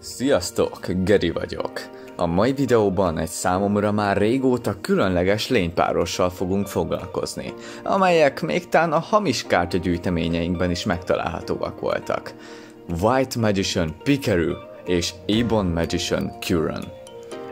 Sziasztok, Geri vagyok. A mai videóban egy számomra már régóta különleges lénypárossal fogunk foglalkozni, amelyek még tán a hamis kártyagyűjteményeinkben is megtalálhatóak voltak. White Magician Pikaru és Ebon Magician Curran.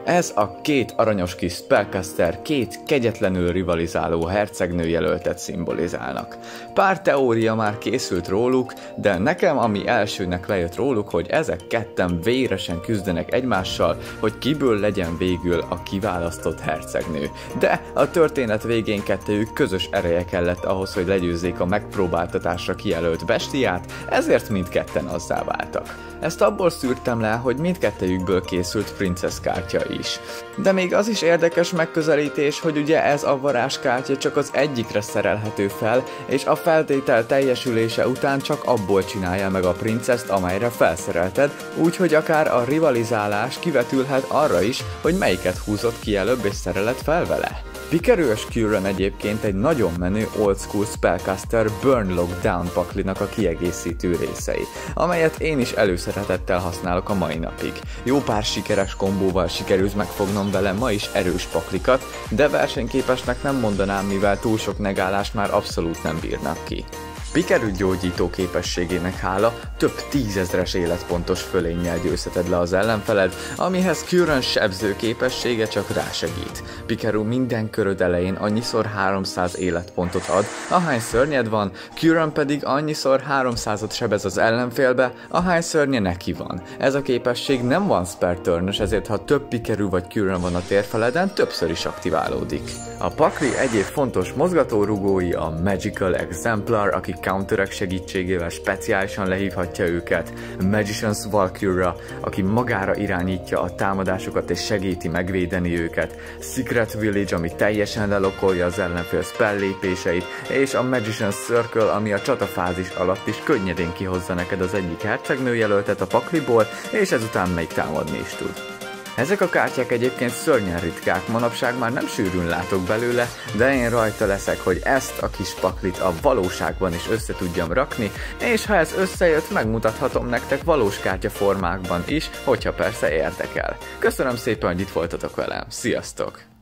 Ez a két aranyos kis spellcaster két kegyetlenül rivalizáló hercegnő jelöltet szimbolizálnak. Pár teória már készült róluk, de nekem ami elsőnek lejött róluk, hogy ezek ketten véresen küzdenek egymással, hogy kiből legyen végül a kiválasztott hercegnő. De a történet végén kettőjük közös ereje kellett ahhoz, hogy legyőzzék a megpróbáltatásra kijelölt bestiát, ezért mindketten azzá váltak. Ezt abból szűrtem le, hogy mindkettőjükből készült princess kártya is. De még az is érdekes megközelítés, hogy ugye ez a varázskártya csak az egyikre szerelhető fel, és a feltétel teljesülése után csak abból csinálja meg a princeszt, amelyre felszerelted, úgyhogy akár a rivalizálás kivetülhet arra is, hogy melyiket húzott ki előbb és szerelet fel vele. Pikerős Curran egyébként egy nagyon menő old school spellcaster Burn Lockdown paklinak a kiegészítő részei, amelyet én is előszeretettel használok a mai napig. Jó pár sikeres kombóval sikerült megfognom vele ma is erős paklikat, de versenyképesnek nem mondanám, mivel túl sok negálást már abszolút nem bírnak ki. Pikaru gyógyító képességének hála több tízezres életpontos fölénnyel győzheted le az ellenfeled, amihez Curran sebző képessége csak rásegít. Pikaru minden köröd elején annyiszor 300 életpontot ad, ahány szörnyed van, Curran pedig annyiszor 300-ot sebez az ellenfélbe, ahány szörnye neki van. Ez a képesség nem van spare turn ezért ha több Pikaru vagy Curran van a térfeleden, többször is aktiválódik. A pakli egyéb fontos mozgatórugói a Magical Exemplar, aki counterek segítségével speciálisan lehívhatja őket, Magician's Valkyra, aki magára irányítja a támadásokat és segíti megvédeni őket, Secret Village, ami teljesen lelokolja az ellenfél spell lépéseit, és a Magician's Circle, ami a csatafázis alatt is könnyedén kihozza neked az egyik hercegnő jelöltet a pakliból, és ezután még támadni is tud. Ezek a kártyák egyébként szörnyen ritkák, manapság már nem sűrűn látok belőle, de én rajta leszek, hogy ezt a kis paklit a valóságban is össze tudjam rakni, és ha ez összejött, megmutathatom nektek valós kártya formákban is, hogyha persze érdekel. Köszönöm szépen, hogy itt voltatok velem, sziasztok!